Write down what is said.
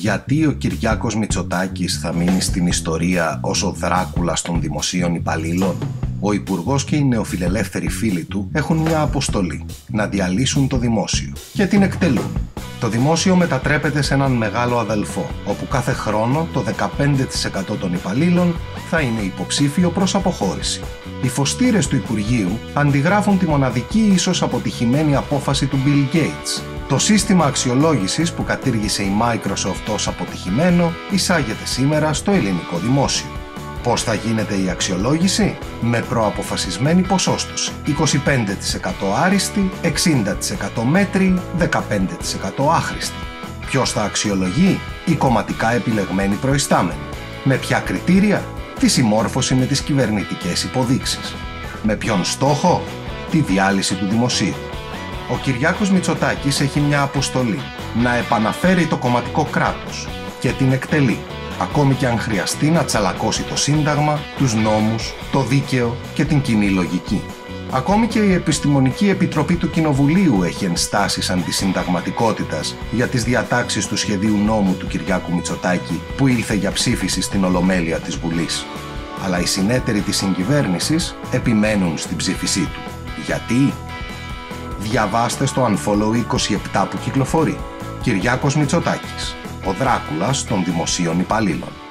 γιατί ο Κυριάκος Μητσοτάκης θα μείνει στην ιστορία ως ο Δράκουλας των δημοσίων υπαλλήλων; Ο Υπουργός και οι νεοφιλελεύθεροι φίλοι του έχουν μια αποστολή: να διαλύσουν το δημόσιο και την εκτελούν. Το δημόσιο μετατρέπεται σε έναν μεγάλο αδελφό, όπου κάθε χρόνο το 15% των υπαλλήλων θα είναι υποψήφιο προς αποχώρηση. Οι φωστήρες του Υπουργείου αντιγράφουν τη μοναδική ίσως αποτυχημένη απόφαση του Bill Gates. Το σύστημα αξιολόγησης που κατήργησε η Microsoft ως αποτυχημένο εισάγεται σήμερα στο ελληνικό δημόσιο. Πώς θα γίνεται η αξιολόγηση; Με προαποφασισμένη ποσόστοση. 25% άριστη, 60% μέτρη, 15% άχρηστη. Ποιος θα αξιολογεί; Οι κομματικά επιλεγμένοι προϊστάμενοι. Με ποια κριτήρια; Τη συμμόρφωση με τις κυβερνητικές υποδείξεις. Με ποιον στόχο; Τη διάλυση του δημοσίου. Ο Κυριάκος Μητσοτάκης έχει μια αποστολή. Να επαναφέρει το κομματικό κράτος και την εκτελεί ακόμη και αν χρειαστεί να τσαλακώσει το Σύνταγμα, τους νόμους, το δίκαιο και την κοινή λογική. Ακόμη και η Επιστημονική Επιτροπή του Κοινοβουλίου έχει ενστάσεις αντισυνταγματικότητας για τις διατάξεις του σχεδίου νόμου του Κυριάκου Μητσοτάκη που ήλθε για ψήφιση στην Ολομέλεια της Βουλής. Αλλά οι συνέτεροι της συγκυβέρνησης επιμένουν στην ψήφισή του. Γιατί; Διαβάστε στο Unfollow 27 που κυκλοφορεί. Κυριάκος Μητσοτάκης ο Δράκουλας των δημοσίων υπαλλήλων.